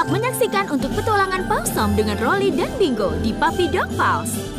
Tetap menyaksikan untuk petualangan Pausom dengan Rolly dan Bingo di Papi Dog Pals.